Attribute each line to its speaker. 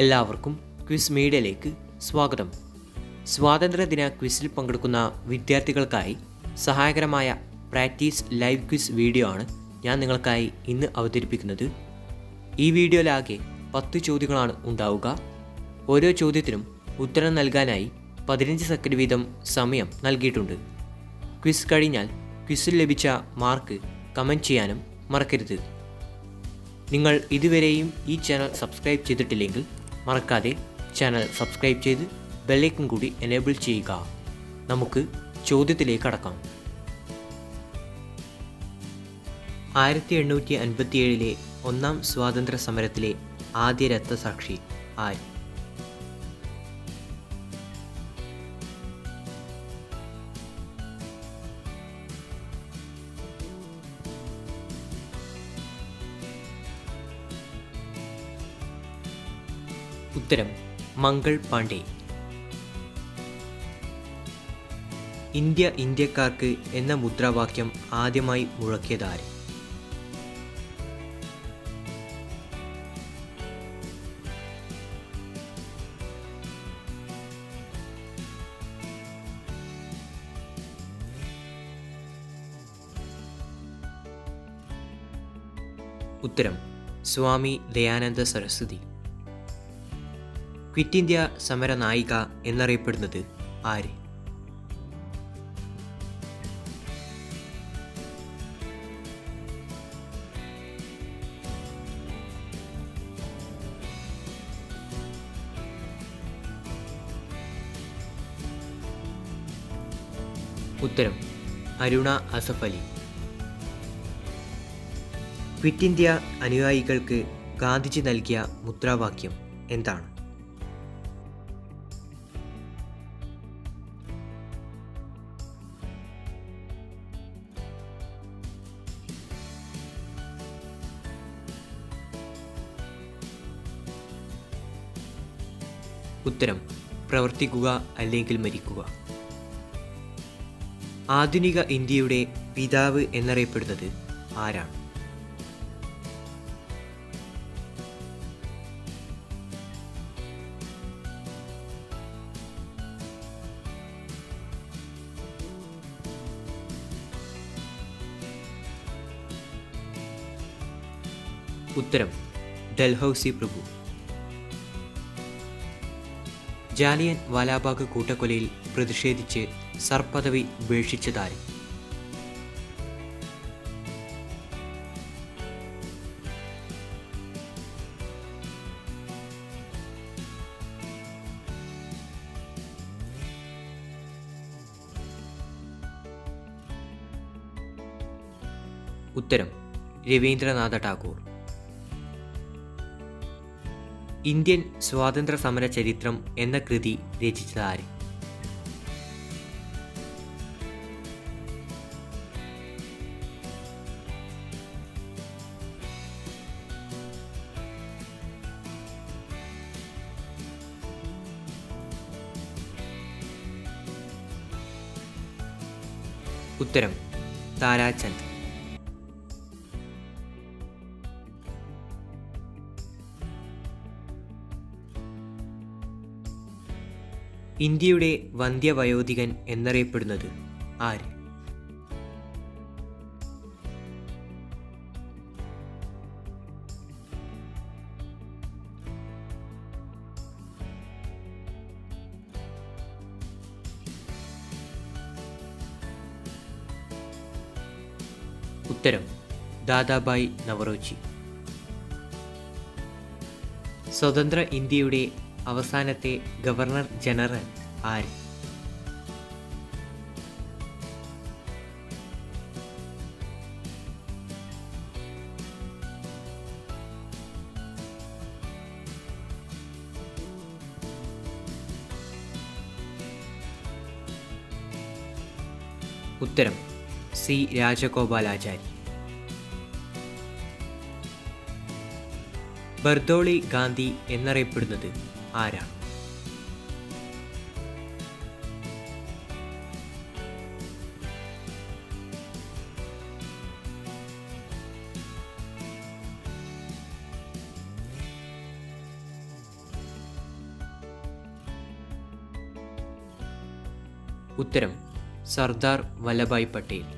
Speaker 1: എല്ലാവർക്കും ക്വിസ് മീഡിയയിലേക്ക് സ്വാഗതം. സ്വാതന്ത്ര്യദിന ക്വിസിൽ പങ്കെടുക്കുന്ന വിദ്യാർത്ഥികൾക്കായി സഹായകരമായ പ്രാക്ടീസ് ലൈവ് ക്വിസ് വീഡിയോ ആണ് ഞാൻ നിങ്ങൾക്കായി ഇന്ന് അവതരിപ്പിക്കുന്നത്. ഈ വീഡിയോയിലാകെ പത്ത് ചോദ്യങ്ങളാണ് ഉണ്ടാവുക. ഓരോ ചോദ്യത്തിനും ഉത്തരം നൽകാനായി പതിനഞ്ച് സെക്കൻഡ് വീതം സമയം നൽകിയിട്ടുണ്ട്. ക്വിസ് കഴിഞ്ഞാൽ ക്വിസിൽ ലഭിച്ച മാർക്ക് കമന്റ് ചെയ്യാനും മറക്കരുത്. നിങ്ങൾ ഇതുവരെയും ഈ ചാനൽ സബ്സ്ക്രൈബ് ചെയ്തിട്ടില്ലെങ്കിൽ മറക്കാതെ ചാനൽ സബ്സ്ക്രൈബ് ചെയ്ത് ബെല്ലൈക്കൺ കൂടി എനേബിൾ ചെയ്യുക. നമുക്ക് ചോദ്യത്തിലേക്ക് കടക്കാം. ആയിരത്തി എണ്ണൂറ്റി അൻപത്തിയേഴിലെ ഒന്നാം സ്വാതന്ത്ര്യ സമരത്തിലെ ആദ്യ രക്തസാക്ഷി ആര്? ഉത്തരം മംഗൾ പാണ്ഡെ. ഇന്ത്യ ഇന്ത്യക്കാർക്ക് എന്ന മുദ്രാവാക്യം ആദ്യമായി മുഴക്കിയതാര്? ഉത്തരം സ്വാമി ദയാനന്ദ സരസ്വതി. ക്വിറ്റ് ഇന്ത്യ സമര നായിക എന്നറിയപ്പെടുന്നത് ആര്? ഉത്തരം അരുണ അസഫ് അലി. ക്വിറ്റ് ഇന്ത്യ അനുയായികൾക്ക് ഗാന്ധിജി നൽകിയ മുദ്രാവാക്യം എന്താണ്? ഉത്തരം പ്രവർത്തിക്കുക അല്ലെങ്കിൽ മരിക്കുക. ആധുനിക ഇന്ത്യയുടെ പിതാവ് എന്നറിയപ്പെടുന്നത് ആരാണ്? ഉത്തരം ഡൽഹൌസി പ്രഭു. ജാലിയൻ വാലാബാഗ് കൂട്ടക്കൊലയിൽ പ്രതിഷേധിച്ച് സർപ്പദവി പദവി ഉപേക്ഷിച്ചതാര് ഉത്തരം രവീന്ദ്രനാഥ ടാഗോർ. ഇന്ത്യൻ സ്വാതന്ത്ര്യ സമര ചരിത്രം എന്ന കൃതി രചിച്ചത് ആര് ഉത്തരം താരാചന്ദ്. ഇന്ത്യയുടെ വന്ധ്യവയോധികൻ എന്നറിയപ്പെടുന്നത് ആര്? ഉത്തരം ദാദാബായ് നവറോജി സ്വതന്ത്ര ഇന്ത്യയുടെ അവസാനത്തെ ഗവർണർ ജനറൽ ആര്? ഉത്തരം സി രാജഗോപാലാചാരി. ബർദോളി ഗാന്ധി എന്നറിയപ്പെടുന്നത് ആരാണ്? ഉത്തരം സർദാർ വല്ലഭായ് പട്ടേൽ.